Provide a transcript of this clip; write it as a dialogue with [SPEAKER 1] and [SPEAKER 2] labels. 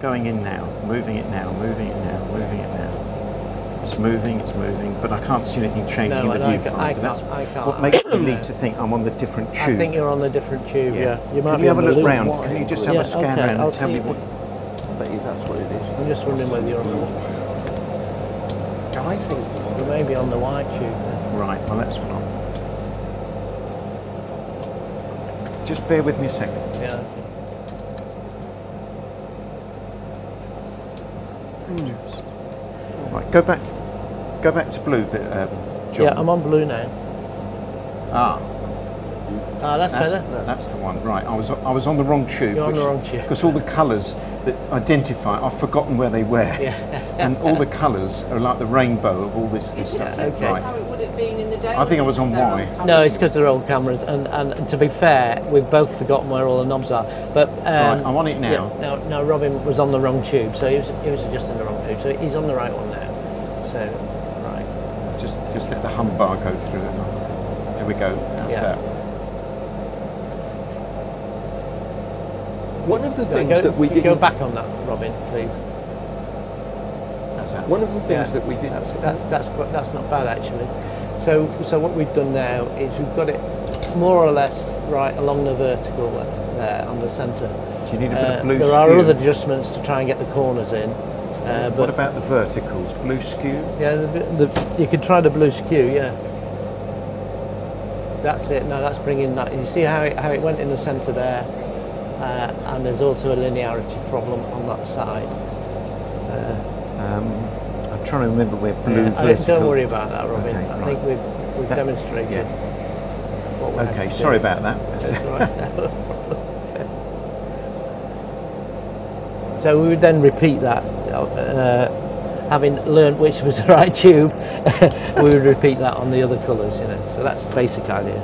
[SPEAKER 1] going in now, moving it now, moving it now, moving it now. It's moving, it's moving, but I can't see anything changing
[SPEAKER 2] No,
[SPEAKER 1] in the
[SPEAKER 2] and I ca- I
[SPEAKER 1] viewfinder. That's
[SPEAKER 2] can't- I can't.
[SPEAKER 1] what makes me need to think I'm on the different tube.
[SPEAKER 2] I think you're on the different tube. Yeah. You might
[SPEAKER 1] Can
[SPEAKER 2] be
[SPEAKER 1] you have
[SPEAKER 2] on
[SPEAKER 1] a
[SPEAKER 2] the
[SPEAKER 1] look round?
[SPEAKER 2] one.
[SPEAKER 1] Can you just have
[SPEAKER 2] Yeah,
[SPEAKER 1] a scan
[SPEAKER 2] okay,
[SPEAKER 1] round
[SPEAKER 2] I'll
[SPEAKER 1] and tell me what?
[SPEAKER 3] I bet you that's what it is.
[SPEAKER 2] I'm just wondering whether you're on the.
[SPEAKER 3] I think it's the one.
[SPEAKER 2] You may be on the white tube. Then.
[SPEAKER 1] Right, well that's what I'm. Just bear with me a second.
[SPEAKER 2] Yeah.
[SPEAKER 1] Right, go back. Go back to blue bit, um, John.
[SPEAKER 2] Yeah, I'm on blue now.
[SPEAKER 1] Ah,
[SPEAKER 2] Ah, that's,
[SPEAKER 1] that's,
[SPEAKER 2] better.
[SPEAKER 1] that's the one. Right, I was I was on the wrong tube.
[SPEAKER 2] You're on the wrong tube.
[SPEAKER 1] Because all the colours that identify, I've forgotten where they were.
[SPEAKER 2] Yeah.
[SPEAKER 1] and all the colours are like the rainbow of all this, this stuff.
[SPEAKER 2] okay.
[SPEAKER 1] Right.
[SPEAKER 4] How it would have been in the day.
[SPEAKER 1] I think I was on Y.
[SPEAKER 2] No, it's because they're old cameras, and, and to be fair, we've both forgotten where all the knobs are. But um,
[SPEAKER 1] Right, I'm on it now.
[SPEAKER 2] Yeah, no, no, Robin was on the wrong tube, so he was he was just in the wrong tube. So he's on the right one now. So right,
[SPEAKER 1] Just just let the hum bar go through it. There we go. That's
[SPEAKER 2] Yeah.
[SPEAKER 1] that.
[SPEAKER 3] One of the
[SPEAKER 2] Go-
[SPEAKER 3] things
[SPEAKER 2] go,
[SPEAKER 3] that we didn't.
[SPEAKER 2] back on that, Robin, please.
[SPEAKER 1] That's that.
[SPEAKER 3] One of the things
[SPEAKER 2] Yeah,
[SPEAKER 3] that we didn't.
[SPEAKER 2] That's that's that's that's not bad actually. So so what we've done now is we've got it more or less right along the vertical there on the centre.
[SPEAKER 1] Do you need a bit
[SPEAKER 2] Uh,
[SPEAKER 1] of blue
[SPEAKER 2] there
[SPEAKER 1] skew?
[SPEAKER 2] are other adjustments to try and get the corners in, uh,
[SPEAKER 1] what about the verticals? Blue skew?
[SPEAKER 2] yeah, the, the, you could try the blue skew. Yeah, that's it. No, that's bringing that. You see how it how it went in the centre there, uh, and there's also a linearity problem on that side.
[SPEAKER 1] Um, I'm trying to remember where blue
[SPEAKER 2] Yeah,
[SPEAKER 1] vertical.
[SPEAKER 2] don't worry about that, Robin.
[SPEAKER 1] Okay,
[SPEAKER 2] I
[SPEAKER 1] right.
[SPEAKER 2] think we've we've
[SPEAKER 1] That-
[SPEAKER 2] demonstrated.
[SPEAKER 1] yeah.
[SPEAKER 2] what we have
[SPEAKER 1] Okay, sorry
[SPEAKER 2] do.
[SPEAKER 1] about that.
[SPEAKER 2] So we would then repeat that, uh, having learned which was the right tube. we would repeat that on the other colours, you know. So that's the basic idea.